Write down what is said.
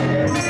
Música